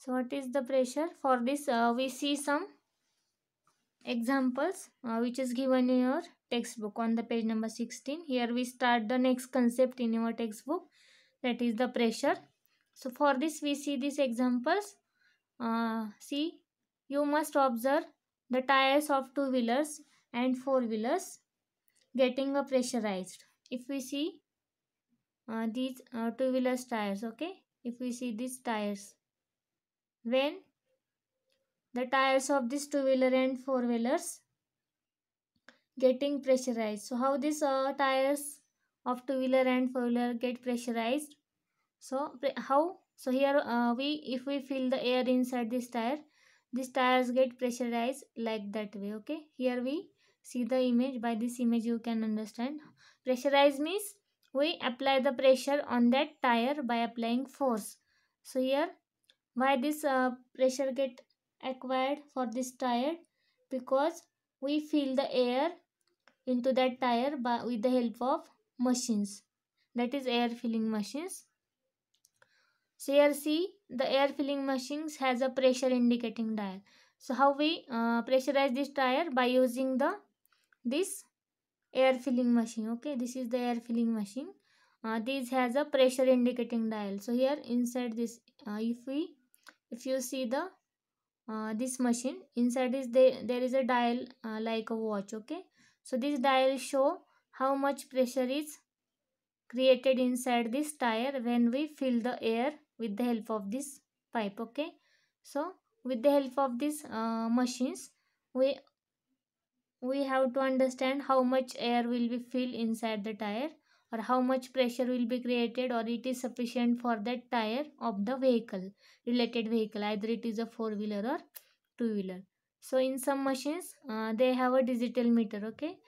so what is the pressure? For this uh, we see some examples uh, which is given in your textbook. On the page number 16 here we start the next concept in your textbook. That is the pressure. So for this we see these examples. Uh, see you must observe the tires of two wheelers and four wheelers getting a pressurized. If we see uh, these uh, two wheelers tires okay? If we see these tires when the tires of this two wheeler and four wheelers getting pressurized. So how these uh, tires of two wheeler and four wheeler get pressurized? So how? So here uh, we if we fill the air inside this tire these tires get pressurized like that way okay? Here we see the image. By this image you can understand. Pressurized means we apply the pressure on that tire by applying force. So here why this uh, pressure get acquired for this tire? Because we fill the air into that tire by with the help of machines. That is air filling machines. So here see the air filling machines has a pressure indicating dial. So how we uh, pressurize this tire? By using the this air filling machine okay? This is the air filling machine. Uh, this has a pressure indicating dial. So here inside this uh, if we if you see the uh, this machine inside is there there is a dial uh, like a watch okay? So this dial show how much pressure is created inside this tire when we fill the air with the help of this pipe okay? So with the help of these uh, machines we we have to understand how much air will be filled inside the tire or how much pressure will be created or it is sufficient for that tire of the vehicle related vehicle either it is a four wheeler or two wheeler so in some machines uh, they have a digital meter okay?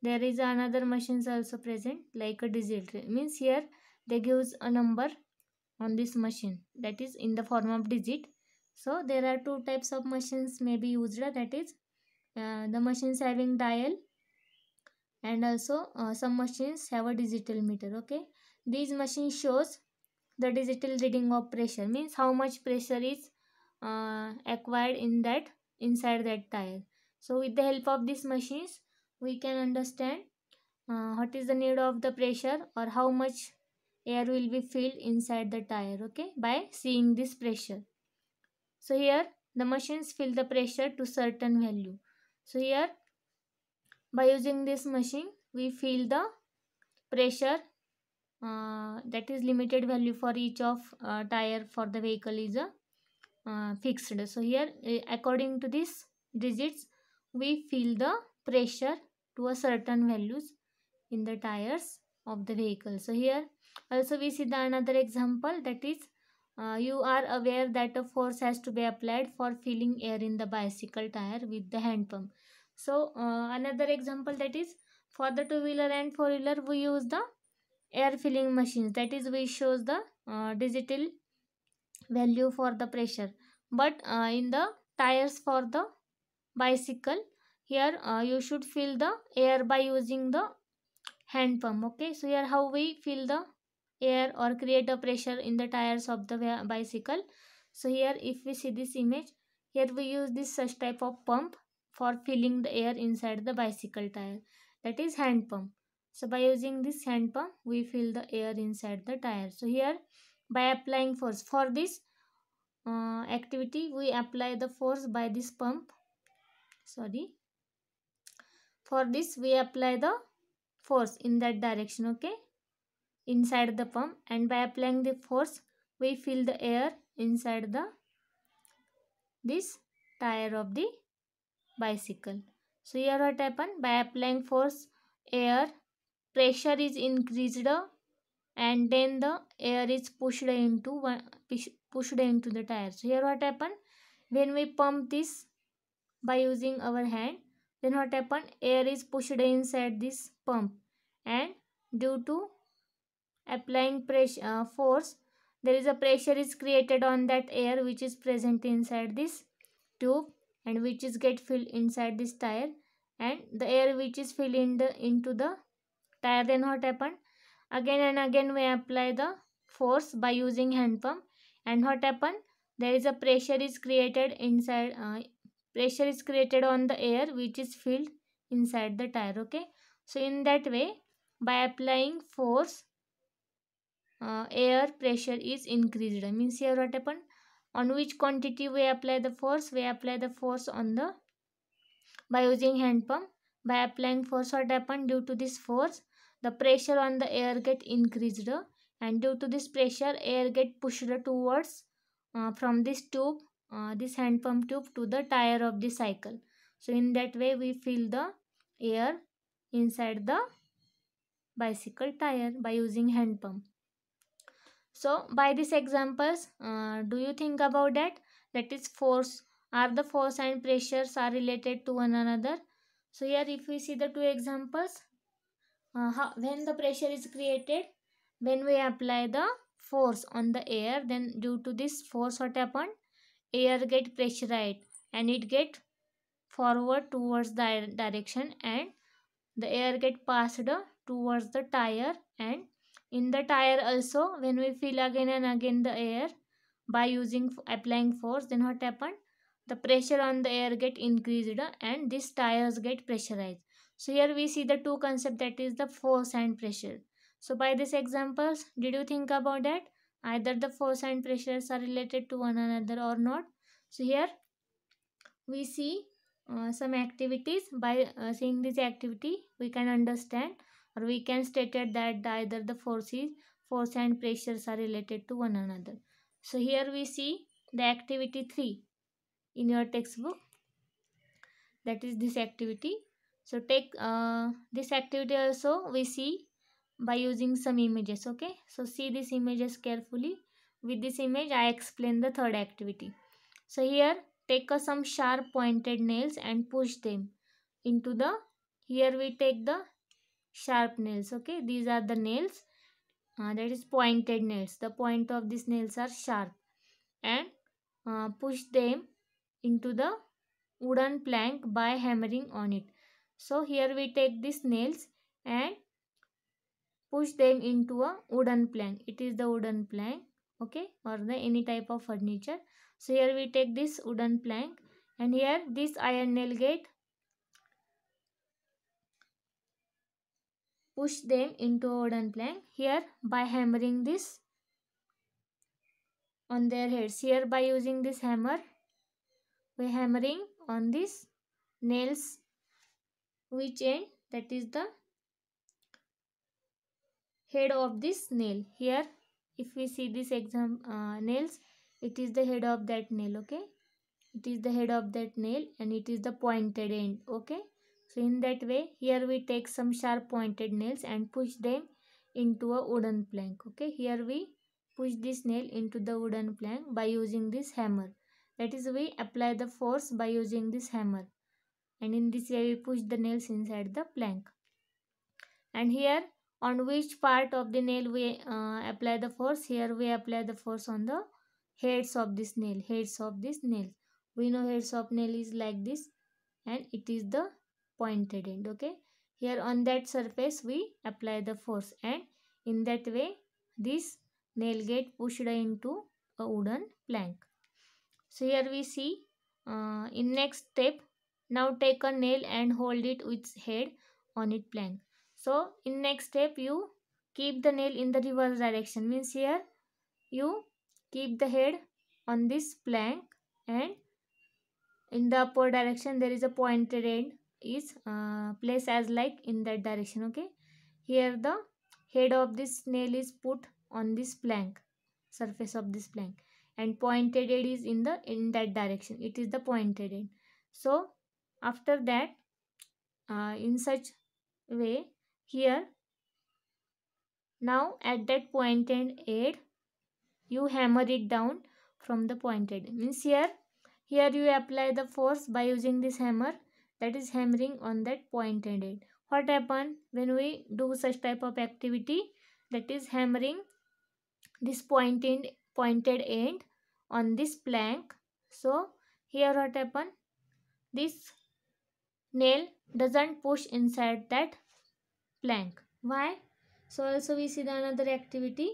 There is another machines also present like a digital means here they gives a number on this machine that is in the form of digit. So there are two types of machines may be used that is uh, the machines having dial and also uh, some machines have a digital meter okay? These machines shows the digital reading of pressure means how much pressure is uh, acquired in that inside that tire. So with the help of these machines we can understand uh, what is the need of the pressure or how much air will be filled inside the tire okay? By seeing this pressure. So here the machines fill the pressure to certain value. So here by using this machine we feel the pressure uh, that is limited value for each of uh, tire for the vehicle is a uh, fixed. So here eh, according to this digits we feel the pressure to a certain values in the tires of the vehicle. So here also we see the another example that is uh, you are aware that a force has to be applied for filling air in the bicycle tire with the hand pump so uh, another example that is for the two wheeler and four wheeler we use the air filling machines. That is we shows the uh, digital value for the pressure. But uh, in the tires for the bicycle here uh, you should fill the air by using the hand pump okay? So here how we fill the air or create a pressure in the tires of the bicycle. So here if we see this image here we use this such type of pump for filling the air inside the bicycle tire. That is hand pump. So by using this hand pump we fill the air inside the tire. So here by applying force for this uh, activity we apply the force by this pump. Sorry. For this we apply the force in that direction okay? Inside the pump. And by applying the force we fill the air inside the this tire of the bicycle. So here what happened? By applying force air pressure is increased and then the air is pushed into one pushed into the tire. So here what happened? When we pump this by using our hand then what happened? Air is pushed inside this pump. And due to applying pressure uh, force there is a pressure is created on that air which is present inside this tube and which is get filled inside this tire and the air which is filled in the into the tire. Then what happened? Again and again we apply the force by using hand pump. And what happened? There is a pressure is created inside uh, pressure is created on the air which is filled inside the tire okay? So in that way by applying force uh, air pressure is increased. Means here what happened on which quantity we apply the force? We apply the force on the by using hand pump. By applying force what happened? Due to this force the pressure on the air get increased and due to this pressure air get pushed towards uh, from this tube uh, this hand pump tube to the tire of the cycle. So in that way we fill the air inside the bicycle tire by using hand pump so by these examples uh, do you think about that? That is force are the force and pressures are related to one another? So here if we see the two examples uh, how, when the pressure is created when we apply the force on the air then due to this force what happened air get pressurized and it get forward towards the direction and the air get passed towards the tire and in the tire also when we fill again and again the air by using applying force then what happened? The pressure on the air get increased and these tires get pressurized. So here we see the two concept that is the force and pressure. So by these examples did you think about that? Either the force and pressures are related to one another or not? So here we see uh, some activities. By uh, seeing this activity we can understand or we can state it that either the forces force and pressures are related to one another. So here we see the activity 3 in your textbook. That is this activity. So take uh, this activity also we see by using some images okay? So see these images carefully. With this image i explain the third activity. So here take a, some sharp pointed nails and push them into the here we take the sharp nails okay? These are the nails uh, that is pointed nails. The point of these nails are sharp. And uh, push them into the wooden plank by hammering on it. So here we take these nails and push them into a wooden plank. It is the wooden plank okay? Or the any type of furniture. So here we take this wooden plank and here this iron nail gate push them into a wooden plank here by hammering this on their heads. Here by using this hammer we hammering on this nails which end that is the head of this nail. Here if we see this exam uh, nails it is the head of that nail okay? It is the head of that nail and it is the pointed end okay so in that way here we take some sharp pointed nails and push them into a wooden plank okay? Here we push this nail into the wooden plank by using this hammer. That is we apply the force by using this hammer. And in this way we push the nails inside the plank. And here on which part of the nail we uh, apply the force? Here we apply the force on the heads of this nail heads of this nail. We know heads of nail is like this and it is the pointed end okay? Here on that surface we apply the force and in that way this nail get pushed into a wooden plank. So here we see uh, in next step now take a nail and hold it with head on it plank. So in next step you keep the nail in the reverse direction. Means here you keep the head on this plank and in the upper direction there is a pointed end is uh, placed as like in that direction okay? Here the head of this nail is put on this plank surface of this plank and pointed end is in the in that direction. It is the pointed end so after that uh, in such way here now at that pointed end you hammer it down from the pointed means here here you apply the force by using this hammer that is hammering on that pointed end. What happen when we do such type of activity that is hammering this pointed pointed end on this plank. So here what happen this nail doesn't push inside that plank. Why? So also we see the another activity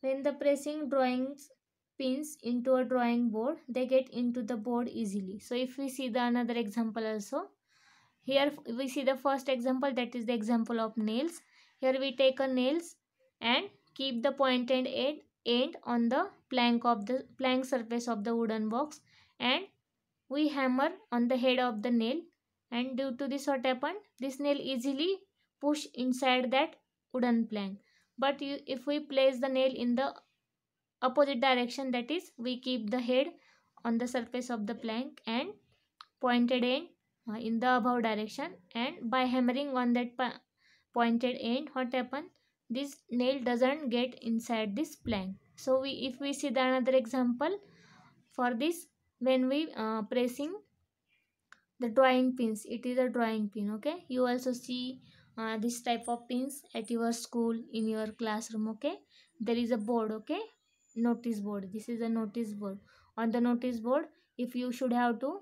when the pressing drawings pins into a drawing board they get into the board easily. So if we see the another example also here we see the first example that is the example of nails. Here we take a nails and keep the pointed end, end on the plank of the plank surface of the wooden box and we hammer on the head of the nail. And due to this what happened? This nail easily push inside that wooden plank. But you, if we place the nail in the opposite direction that is we keep the head on the surface of the plank and pointed end uh, in the above direction. And by hammering on that pointed end what happen? This nail doesn't get inside this plank. So we if we see the another example for this when we uh, pressing the drawing pins it is a drawing pin okay? You also see uh, this type of pins at your school in your classroom okay? There is a board okay notice board. This is a notice board. On the notice board if you should have to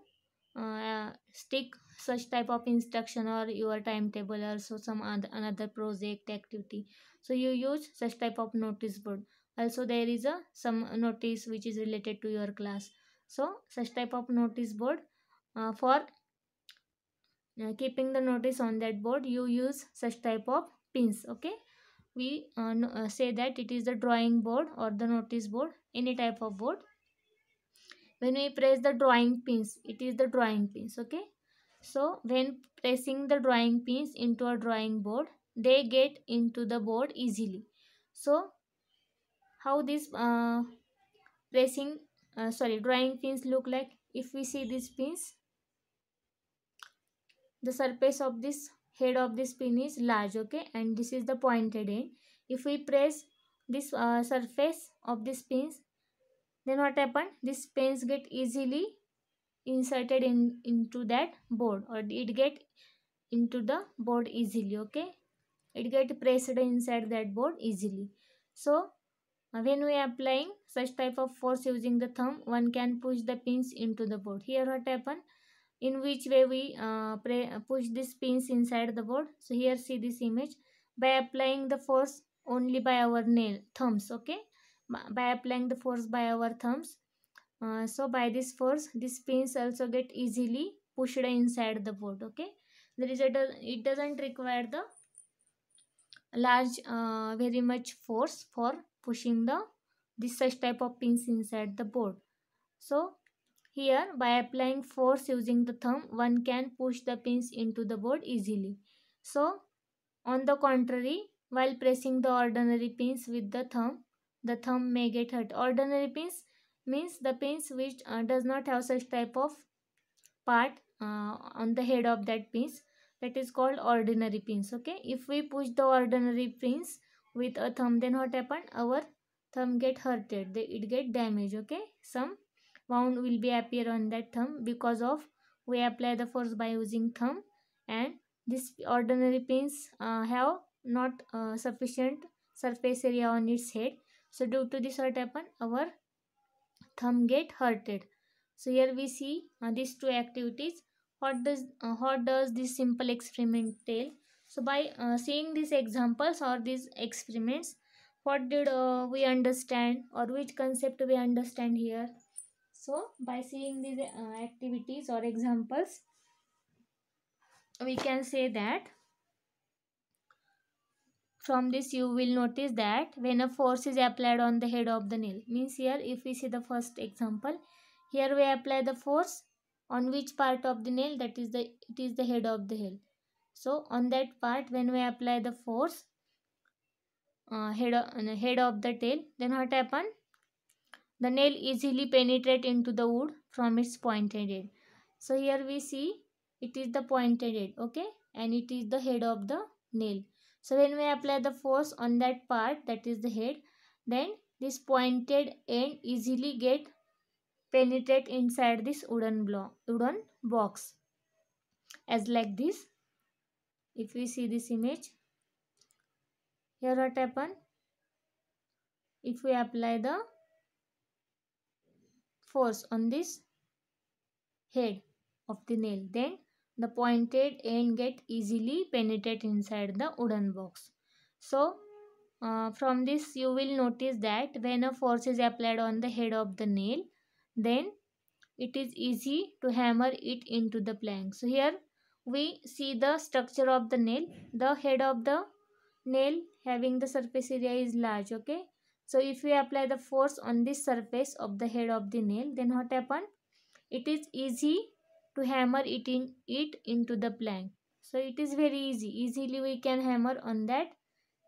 uh, stick such type of instruction or your timetable or so some other another project activity. So you use such type of notice board. Also there is a some notice which is related to your class. So such type of notice board uh, for uh, keeping the notice on that board you use such type of pins okay we uh, uh, say that it is the drawing board or the notice board any type of board. When we press the drawing pins it is the drawing pins okay? So when pressing the drawing pins into a drawing board they get into the board easily. So how this uh, pressing uh, sorry drawing pins look like? If we see these pins the surface of this head of this pin is large okay? And this is the pointed end. If we press this uh, surface of this pins then what happen? This pins get easily inserted in into that board or it get into the board easily okay? It get pressed inside that board easily. So uh, when we are applying such type of force using the thumb one can push the pins into the board. Here what happen in which way we uh, push these pins inside the board. So here see this image. By applying the force only by our nail thumbs okay? By applying the force by our thumbs uh, so by this force these pins also get easily pushed inside the board okay? There is a it doesn't require the large uh, very much force for pushing the this such type of pins inside the board. So here, by applying force using the thumb, one can push the pins into the board easily. So, on the contrary, while pressing the ordinary pins with the thumb, the thumb may get hurt. Ordinary pins means the pins which uh, does not have such type of part uh, on the head of that pins that is called ordinary pins okay if we push the ordinary pins with a thumb then what happened our thumb get hurted it get damaged okay some wound will be appear on that thumb because of we apply the force by using thumb. And this ordinary pins uh, have not uh, sufficient surface area on its head. So due to this what happen our thumb get hurted. So here we see uh, these two activities. What does uh, what does this simple experiment tell? So by uh, seeing these examples or these experiments what did uh, we understand or which concept we understand here so by seeing these uh, activities or examples we can say that from this you will notice that when a force is applied on the head of the nail means here if we see the first example here we apply the force on which part of the nail that is the it is the head of the nail. So on that part when we apply the force uh, head, uh, head of the tail then what happen the nail easily penetrate into the wood from its pointed end. So here we see it is the pointed end, okay? And it is the head of the nail. So when we apply the force on that part, that is the head, then this pointed end easily get penetrate inside this wooden block, wooden box. As like this, if we see this image, here what happen? If we apply the force on this head of the nail. Then the pointed end get easily penetrate inside the wooden box. So uh, from this you will notice that when a force is applied on the head of the nail then it is easy to hammer it into the plank. So here we see the structure of the nail. The head of the nail having the surface area is large okay so if we apply the force on this surface of the head of the nail then what happen it is easy to hammer it in it into the plank. So it is very easy. Easily we can hammer on that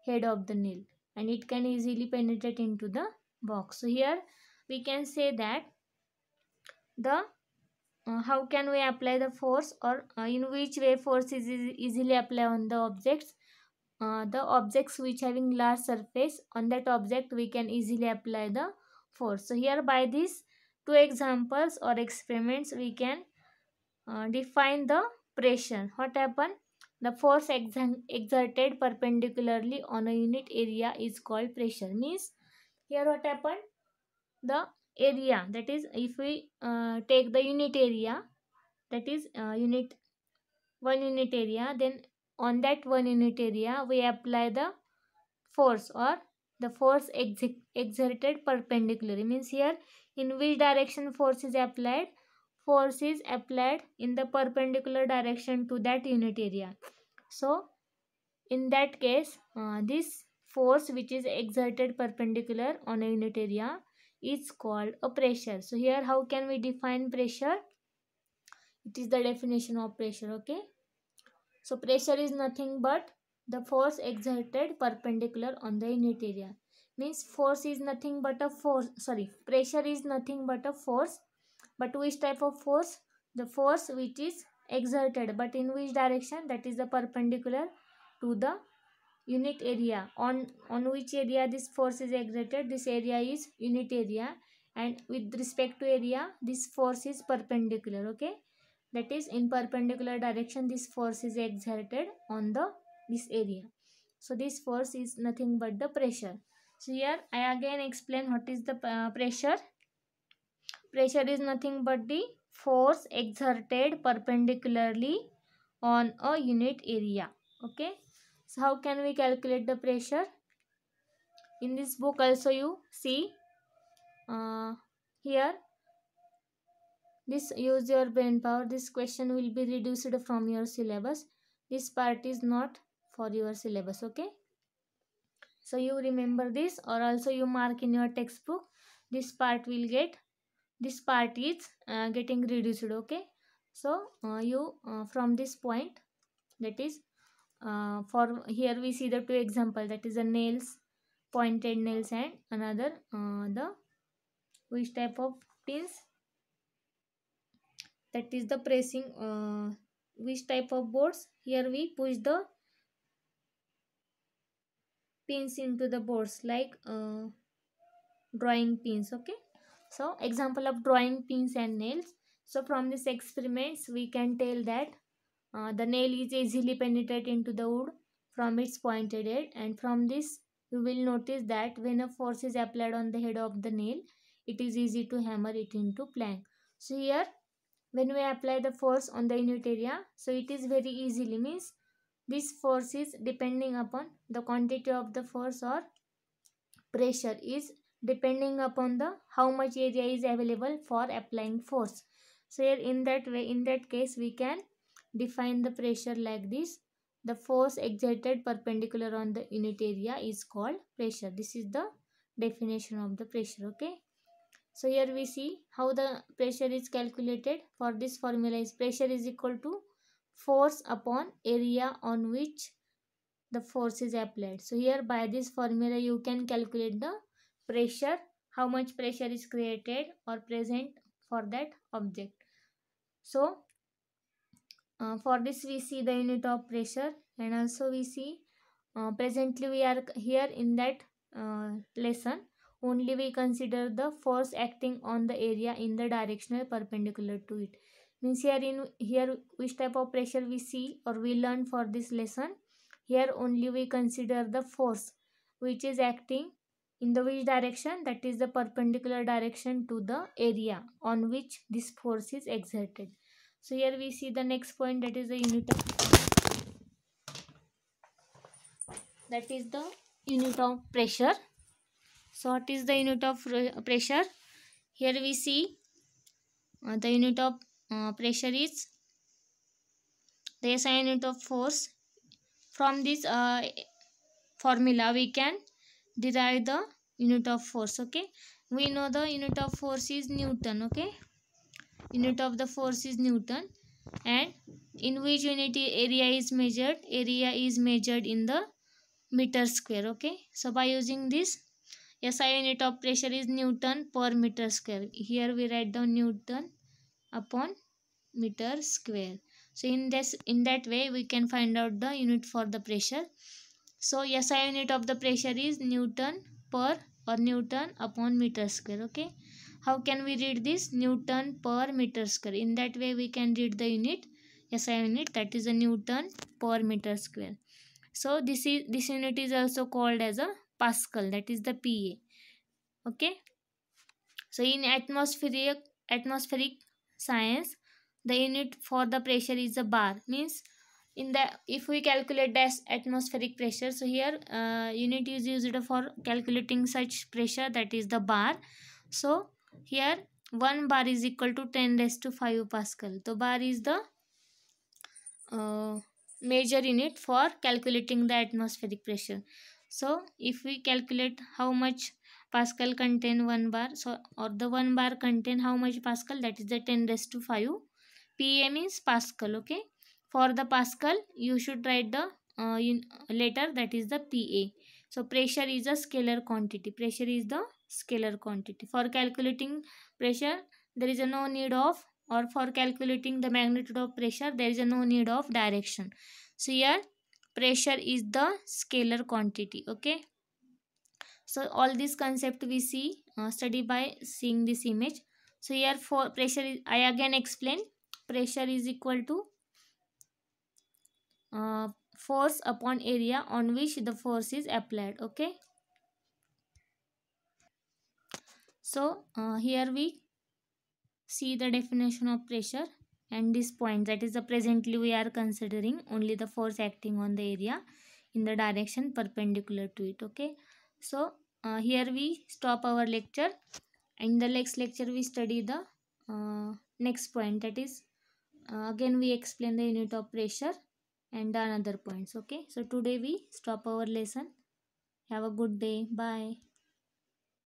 head of the nail and it can easily penetrate into the box. So here we can say that the uh, how can we apply the force or uh, in which way force is easily apply on the objects uh, the objects which having large surface on that object we can easily apply the force. So here by these two examples or experiments we can uh, define the pressure. What happened the force exerted perpendicularly on a unit area is called pressure. Means here what happened the area that is if we uh, take the unit area that is uh, unit one unit area then on that one unit area we apply the force or the force ex exerted perpendicularly. Means here in which direction force is applied? Force is applied in the perpendicular direction to that unit area. So in that case uh, this force which is exerted perpendicular on a unit area is called a pressure. So here how can we define pressure? It is the definition of pressure okay so pressure is nothing but the force exerted perpendicular on the unit area. Means force is nothing but a force sorry pressure is nothing but a force. But which type of force? The force which is exerted but in which direction? That is the perpendicular to the unit area. On on which area this force is exerted? This area is unit area. And with respect to area this force is perpendicular okay that is in perpendicular direction this force is exerted on the this area. So this force is nothing but the pressure. So here i again explain what is the uh, pressure. Pressure is nothing but the force exerted perpendicularly on a unit area. Okay? So how can we calculate the pressure? In this book also you see uh, here this use your brain power this question will be reduced from your syllabus. This part is not for your syllabus okay? So you remember this or also you mark in your textbook. This part will get this part is uh, getting reduced okay? So uh, you uh, from this point that is uh, for here we see the two example that is the nails pointed nails and another uh, the which type of pins that is the pressing uh, which type of boards? Here we push the pins into the boards like uh, drawing pins okay? So example of drawing pins and nails. So from this experiments we can tell that uh, the nail is easily penetrated into the wood from its pointed head. And from this you will notice that when a force is applied on the head of the nail it is easy to hammer it into plank. So here when we apply the force on the unit area so it is very easily means this force is depending upon the quantity of the force or pressure is depending upon the how much area is available for applying force so here in that way in that case we can Define the pressure like this. The force exerted perpendicular on the unit area is called pressure. This is the definition of the pressure. Okay. So here we see how the pressure is calculated. For this formula is pressure is equal to force upon area on which the force is applied. So here by this formula you can calculate the pressure, how much pressure is created or present for that object. So uh, for this we see the unit of pressure and also we see uh, presently we are here in that uh, lesson only we consider the force acting on the area in the directional perpendicular to it. Means here in here which type of pressure we see or we learn for this lesson? Here only we consider the force which is acting in the which direction? That is the perpendicular direction to the area on which this force is exerted. So here we see the next point that is the unit of that is the unit of pressure so what is the unit of pressure? Here we see uh, the unit of uh, pressure is the SI unit of force. From this uh, formula we can derive the unit of force okay? We know the unit of force is newton okay? Unit of the force is newton. And in which unit area is measured? Area is measured in the meter square okay? So by using this SI unit of pressure is Newton per meter square. Here we write down Newton upon meter square. So in this in that way we can find out the unit for the pressure. So SI unit of the pressure is Newton per or Newton upon meter square. Okay. How can we read this? Newton per meter square. In that way we can read the unit SI unit that is a Newton per meter square. So this is this unit is also called as a pascal that is the pa okay? So in atmospheric atmospheric science the unit for the pressure is a bar. Means in the if we calculate this atmospheric pressure so here uh, unit is used for calculating such pressure that is the bar. So here 1 bar is equal to 10 raised to 5 pascal. So bar is the uh, major unit for calculating the atmospheric pressure so if we calculate how much pascal contain one bar so or the one bar contain how much pascal that is the 10 raised to 5 pa means pascal okay? For the pascal you should write the uh, letter that is the pa so pressure is a scalar quantity. Pressure is the scalar quantity. For calculating pressure there is a no need of or for calculating the magnitude of pressure there is a no need of direction. So here pressure is the scalar quantity okay? So all this concept we see uh, study by seeing this image. So here for pressure is, i again explain. Pressure is equal to uh, force upon area on which the force is applied okay? So uh, here we see the definition of pressure and this point that is the presently we are considering only the force acting on the area in the direction perpendicular to it okay? So uh, here we stop our lecture. In the next lecture we study the uh, next point that is uh, again we explain the unit of pressure and another points okay? So today we stop our lesson. Have a good day. Bye